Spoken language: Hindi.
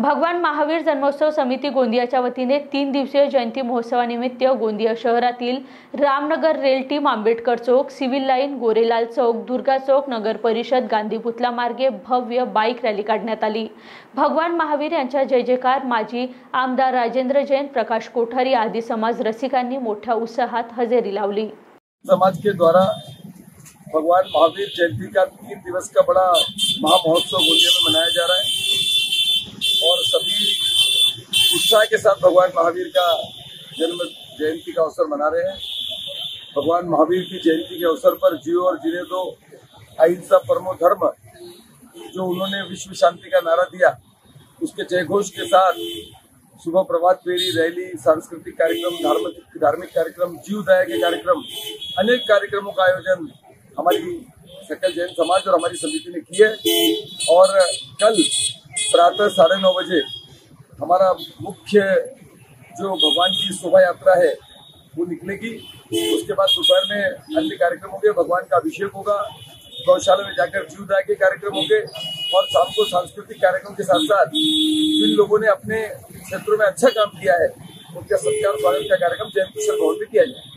भगवान महावीर जन्मोत्सव समिती गोंदियाच्या वतीने तीन दिवसीय जयंती महोत्सवानिमित्त गोंदिया शहरातील रामनगर रेल टीम आंबेडकर चौक सिव्हिल लाईन गोरेलाल चौक दुर्गा चौक नगर परिषद गांधी पुतला मार्गे भव्य बाईक रॅली काढण्यात आली. भगवान महावीर यांच्या जय जयकार माजी आमदार राजेंद्र जैन प्रकाश कोठारी आदी समाज रसिकांनी मोठ्या उत्साहात हजेरी लावली. समाज के द्वारा भगवान महावीर जयंती का तीन दिवस का बड़ा महामहोत्सव गोंदिया में मनाया जा रहा है। उत्साह के साथ भगवान महावीर का जन्म जयंती का अवसर मना रहे हैं। भगवान महावीर की जयंती के अवसर पर जियो और जिने दो अहिंसा परमो धर्म, जो उन्होंने विश्व शांति का नारा दिया, उसके जयघोष के साथ सुबह प्रभात फेरी, रैली, सांस्कृतिक कार्यक्रम, धार्मिक धार्मिक कार्यक्रम जीवदाय के कार्यक्रम, अनेक कार्यक्रमों का आयोजन हमारी सकल जैन समाज और हमारी समिति ने की है। और कल प्रातः साढ़े नौ बजे हमारा मुख्य जो भगवान की शोभा यात्रा है, वो निकलेगी। उसके बाद दोपहर में अन्य कार्यक्रम होंगे, भगवान का अभिषेक होगा। गौशाला में जाकर जीवदाय के कार्यक्रम होंगे और शाम को सांस्कृतिक कार्यक्रम के साथ साथ जिन लोगों ने अपने क्षेत्रों में अच्छा काम किया है, उनका सत्कार स्वागत का कार्यक्रम जयंत किशोर भवन में किया जाए।